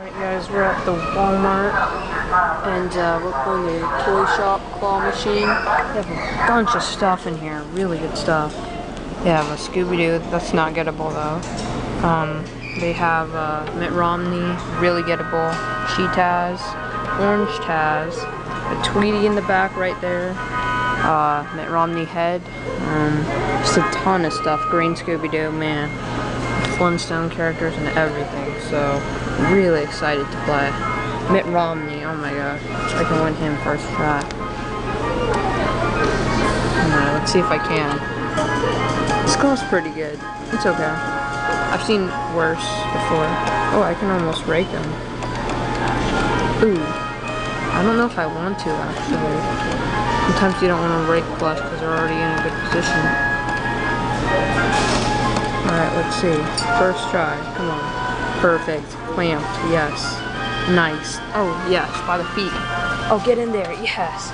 Alright guys, we're at the Walmart and uh, we're playing the toy shop claw machine. They have a bunch of stuff in here, really good stuff. They have a Scooby-Doo, that's not gettable though. Um, they have uh, Mitt Romney, really gettable. Cheetaz, Orange Taz, a Tweety in the back right there. Uh, Mitt Romney head, um, just a ton of stuff. Green Scooby-Doo, man. Flintstone characters and everything, so really excited to play. Mitt Romney, oh my god, I can win him first try. Let's see if I can. This claw's pretty good. It's okay. I've seen worse before. Oh, I can almost rake him. Ooh. I don't know if I want to, actually. Sometimes you don't want to rake flush because they're already in a good position. Alright, let's see. First try. Come on. Perfect. Clamped. Yes. Nice. Oh, yes. By the feet. Oh, get in there. Yes.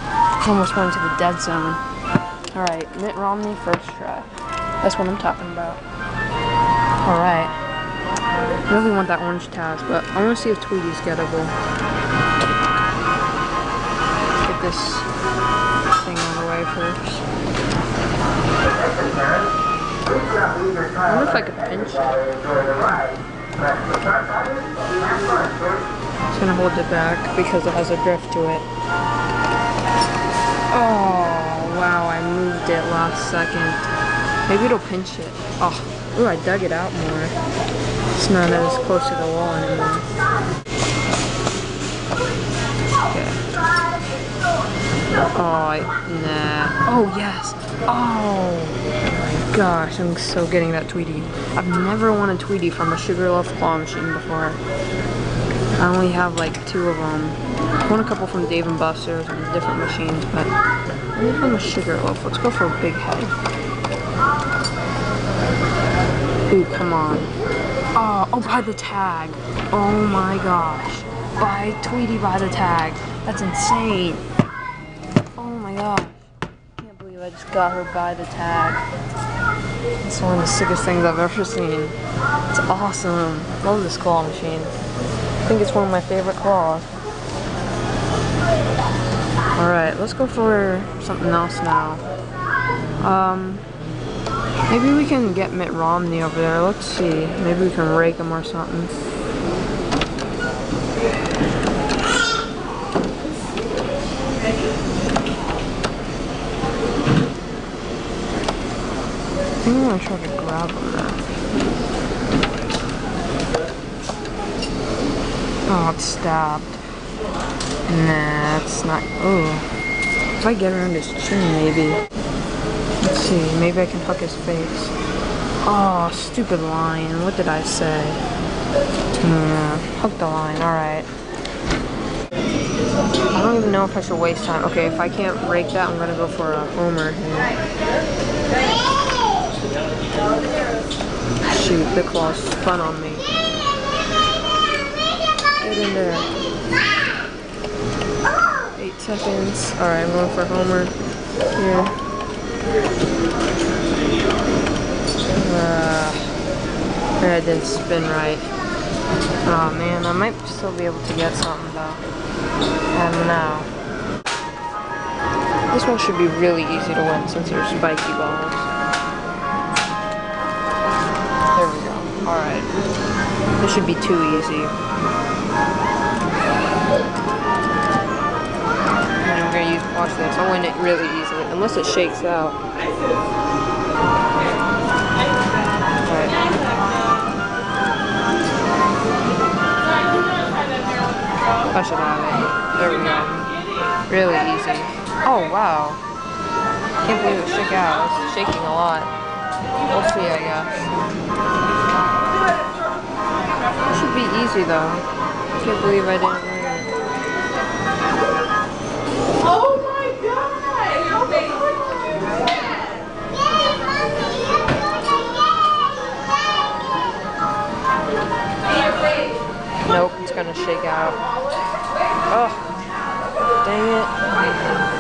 Almost went into the dead zone. Alright, Mitt Romney, first try. That's what I'm talking about. Alright. I really want that orange Taz, but I want to see if Tweety's gettable. Get this thing on the way first. I wonder if I pinch it. Just gonna hold it back because it has a drift to it. Oh, wow, I moved it last second. Maybe it'll pinch it. Oh, ooh, I dug it out more. It's not as close to the wall anymore. Okay. Oh, I, nah. Oh, yes. Oh, gosh, I'm so getting that Tweety. I've never won a Tweety from a Sugarloaf claw machine before. I only have like two of them. I won a couple from Dave and Buster's and different machines, but only from a Sugarloaf. Let's go for a big head. Ooh, come on. Oh, oh, by the tag. Oh my gosh. By Tweety by the tag. That's insane. Oh my gosh. I Can't believe I just got her by the tag. It's one of the sickest things I've ever seen. It's awesome. Love this claw machine. I think it's one of my favorite claws. Alright, let's go for something else now. Um, maybe we can get Mitt Romney over there. Let's see. Maybe we can rake him or something. I'm gonna try to grab now. Oh, it's stabbed. Nah, it's not. Oh. If I get around his chin, maybe. Let's see. Maybe I can hook his face. Oh, stupid lion. What did I say? Hmm, nah, hook the line. Alright. I don't even know if I should waste time. Okay, if I can't rake that, I'm gonna go for a homer. Shoot, the claw spun on me. Get in there. Eight seconds. Alright, I'm going for Homer here. Uh, that didn't spin right. Oh man, I might still be able to get something though. I don't know. This one should be really easy to win since they're spiky balls. Alright. This should be too easy. And I'm gonna use, watch this, I'll win it really easily, unless it shakes out. I should have it. There we go. Really easy. Oh, wow. Can't believe it shook out. It's shaking a lot. We'll see, I guess. It should be easy, though. I Can't believe I didn't win it. Oh my god! How Nope, it's gonna shake out. Oh, dang it.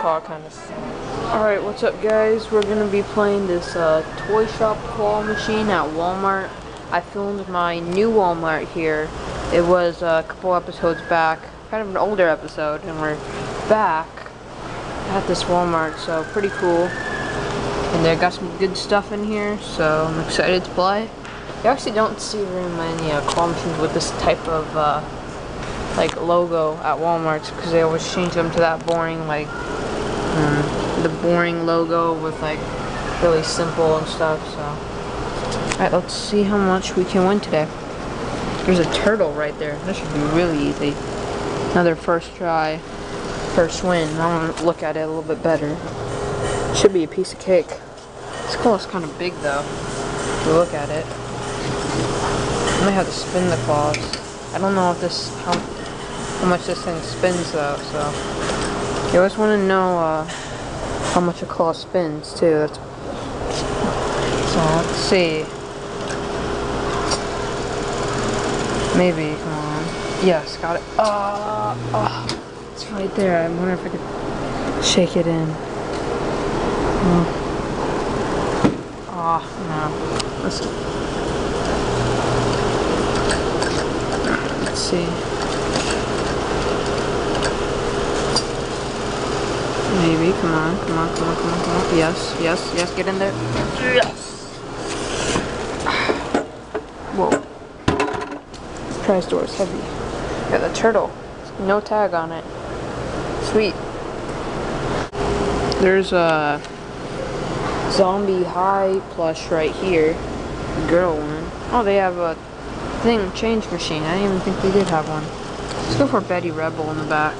Alright, kind of. Alright, what's up, guys? We're gonna be playing this uh, toy shop claw machine at Walmart. I filmed my new Walmart here. It was a couple episodes back, kind of an older episode, and we're back at this Walmart, so pretty cool. And they got some good stuff in here, so I'm excited to play. You actually don't see very many uh, claw machines with this type of uh, like logo at Walmart because they always change them to that boring like um, the boring logo with like really simple and stuff. So, alright, let's see how much we can win today. There's a turtle right there. That should be really easy. Another first try, first win. I want to look at it a little bit better. Should be a piece of cake. This claw is kind of big though. If you look at it. I might have to spin the claws. I don't know if this how how much this thing spins though. So you always want to know uh, how much a claw spins too. That's so let's see. Maybe come on. Yes, got it. Oh, it's right there. I wonder if I could shake it in. Oh, oh no. Let's let's see. Maybe. Come on. Come on. Come on. Come on. Come on. Yes. Yes. Yes. Get in there. Yes. Whoa. Prize door is heavy. Got the turtle. No tag on it. Sweet. There's a zombie high plush right here. Girl one. Oh, they have a thing change machine. I didn't even think we did have one. Let's go for Betty Rubble in the back.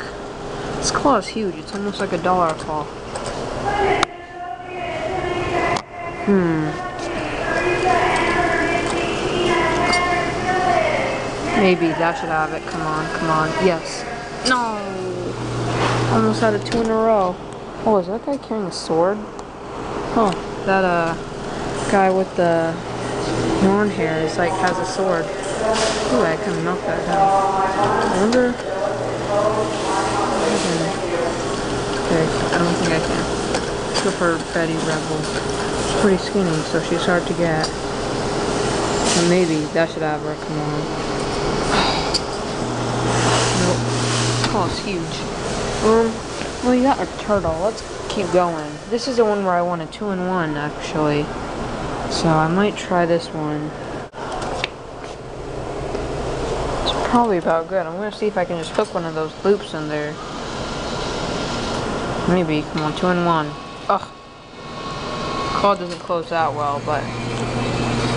This claw is huge. It's almost like a dollar claw. Hmm. Maybe that should have it. Come on, come on. Yes. No. Almost had a two in a row. Oh, is that guy carrying a sword? Oh, that uh guy with the long hair is like has a sword. Ooh, I can knock that down. I wonder. I don't think I can. Go for Betty Rubble. She's pretty skinny, so she's hard to get. So maybe that should have her. Come on. Nope. Oh, it's huge. Um, well, you got a turtle. Let's keep going. This is the one where I want a two in one, actually. So I might try this one. It's probably about good. I'm gonna see if I can just hook one of those loops in there. Maybe. Come on, two and one. Ugh. Claw doesn't close that well, but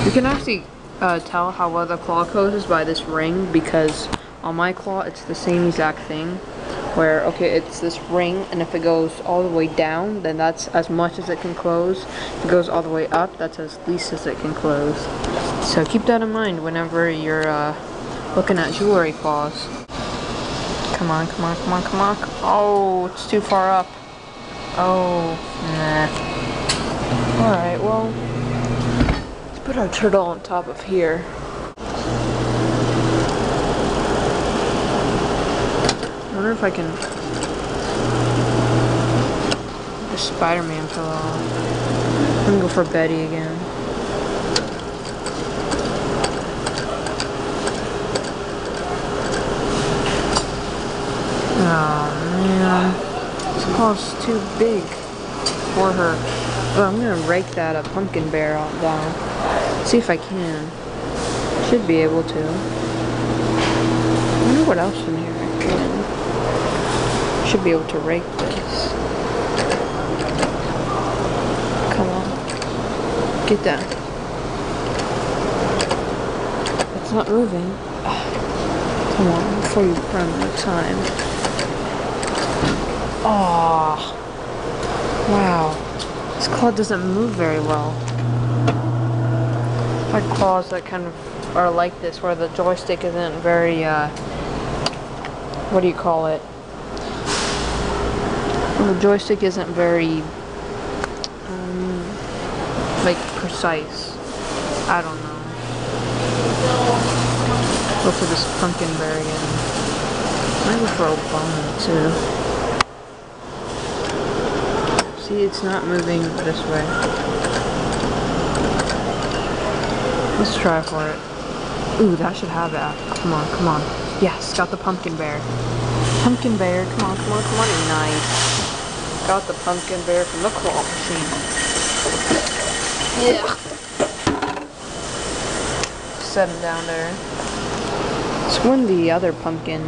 you can actually uh, tell how well the claw closes by this ring because on my claw it's the same exact thing where okay it's this ring and if it goes all the way down then that's as much as it can close if it goes all the way up that's as least as it can close so keep that in mind whenever you're uh, looking at jewelry claws come on come on come on come on oh it's too far up oh nah alright well let's put our turtle on top of here I wonder if I can. The Spider-Man fell off. I'm gonna go for Betty again. Oh man, this claw's too big for her. Well, I'm gonna rake that a pumpkin bear down. See if I can. Should be able to. I wonder what else in here I can should be able to rake this. Come on. Get down. It's not moving. Come on, before you run out of time. Oh. Wow. This claw doesn't move very well. Like claws that kind of are like this, where the joystick isn't very, uh, what do you call it? the joystick isn't very um, like precise. I don't know. Go for this pumpkin berry. Might go for Obama too. See, it's not moving this way. Let's try for it. Ooh, that should have it. Come on, come on. Yes, got the pumpkin bear. Pumpkin bear, come on, come on, come on. Nice. Got the pumpkin bear from the claw machine. Yeah. Set him down there. Let's win the other pumpkin.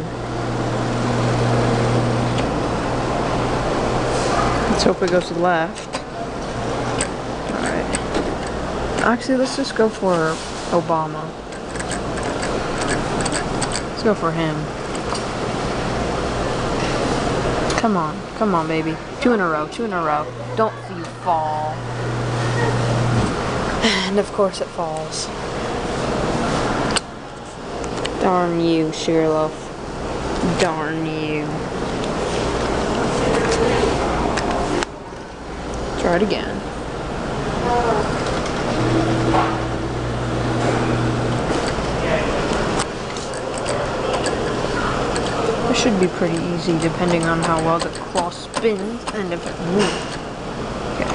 Let's hope it goes to the left. Alright. Actually, let's just go for Obama. Let's go for him. Come on, come on, baby. Two in a row, two in a row. Don't you fall. And of course it falls. Darn you, Sugarloaf. Darn you. Try it again. This should be pretty easy depending on how well the claw spins and if it moves. Okay.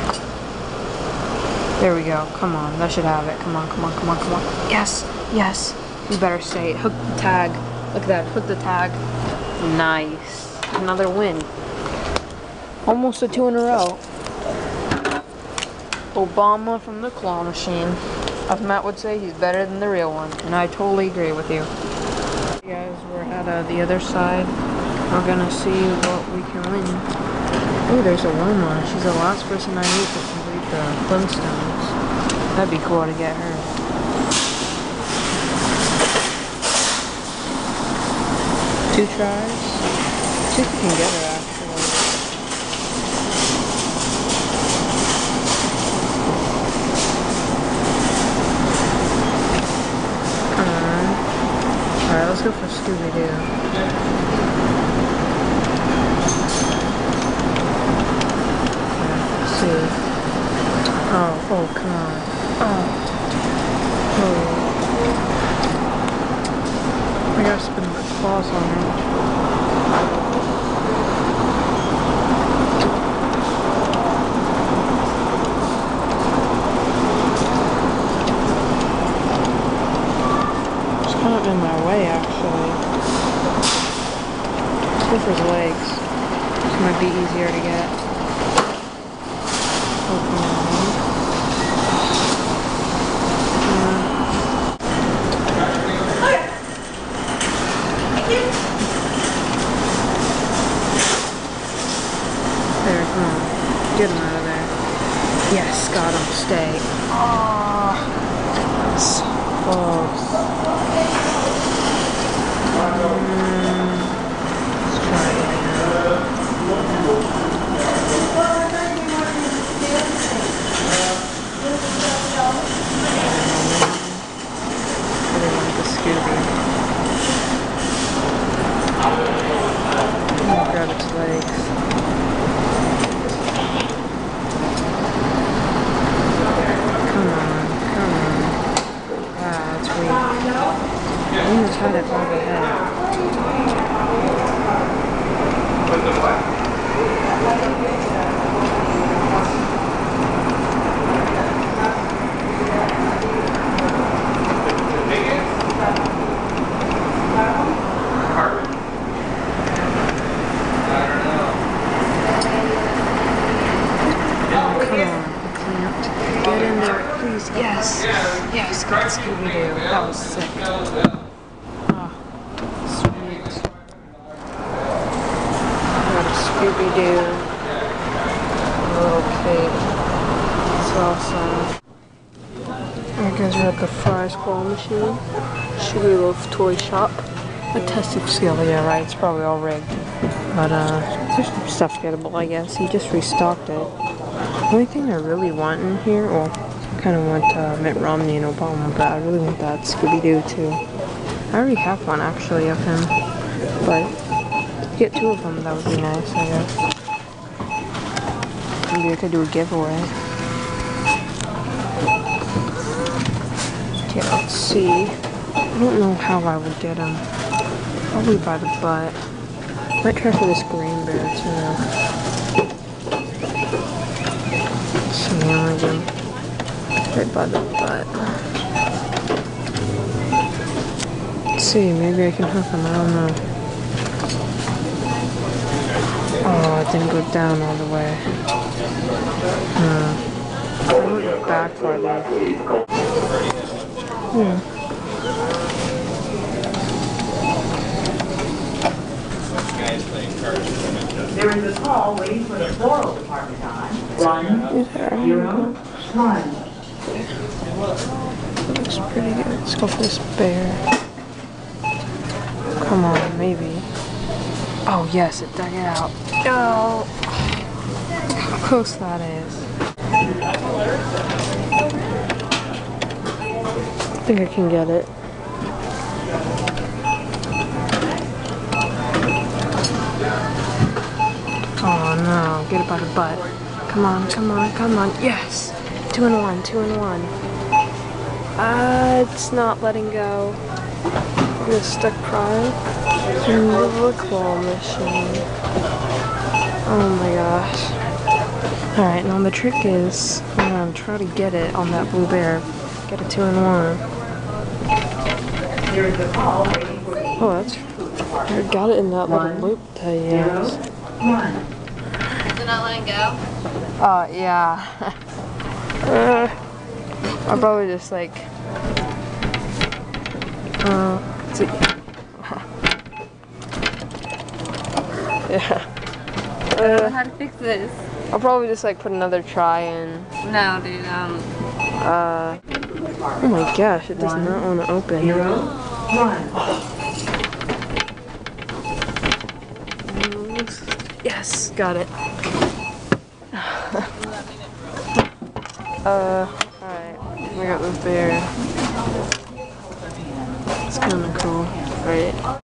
There we go. Come on. That should have it. Come on, come on, come on, come on. Yes, yes. You better stay. Hook the tag. Look at that. Hook the tag. Nice. Another win. Almost a two in a row. Obama from the claw machine. As Matt would say, he's better than the real one. And I totally agree with you. Guys, we're at uh, the other side. We're gonna see what we can win. Oh, there's a Wilma. She's the last person I need to complete the Flintstones. That'd be cool to get her. Two tries. See if we can get her actually. Come on. Alright, go for Scooby Doo. Oh, oh, come on. Oh. Oh. I gotta spin my claws on her. It's kind of in my way, actually. Let's go for his legs. This might be easier to get. Get him out of there. Yes, got him. Stay. Oh, hmm. so let's try it try that the head. Come on, I can't. Get in there, please. Yes. Yes, Scooby Doo. That was sick. Ah, sweet. Scooby Doo. Little cape. It's awesome. Alright guys, we're at the Fry's Claw Machine. Sugarloaf Toy Shop. A test of skill, yeah right, it's probably all rigged. But uh, there's stuff gettable I guess. He just restocked it. The only thing I really want in here, well, I kind of want uh, Mitt Romney and Obama, but I really want that Scooby-Doo too. I already have one actually of him, but to get two of them, that would be nice, I guess. Maybe I could do a giveaway. Okay, let's see. I don't know how I would get him. Probably by the butt. Might try for this green bear too. Gonna him right by the butt. Let's see, maybe I can hook him, I don't know. Oh, it didn't go down all the way. No. I went back farther. Yeah. There is a call waiting for the floral department on one zero one. Looks pretty good. Let's go for this bear. Come on, maybe. Oh yes, it dug it out. Oh, how close that is. I think I can get it. Oh no, get it by the butt. Come on, come on, come on. Yes! Two and one, two and one. Uh, it's not letting go. I'm stuck prime in the claw machine. Oh my gosh. Alright, now the trick is I'm gonna try to get it on that blue bear. Get a two and one. There is a call waiting for the Oh, that's. I got it in that little loop that you zero one. Is it not letting go? Oh, yeah. uh, I'll probably just like. Uh, see. yeah. Uh, How to fix this? I'll probably just like put another try in. No, dude. Um, Uh, oh my gosh, it does not want to open. Zero one. Yes, got it. Uh, alright. We got this bear. It's kind of cool. Right.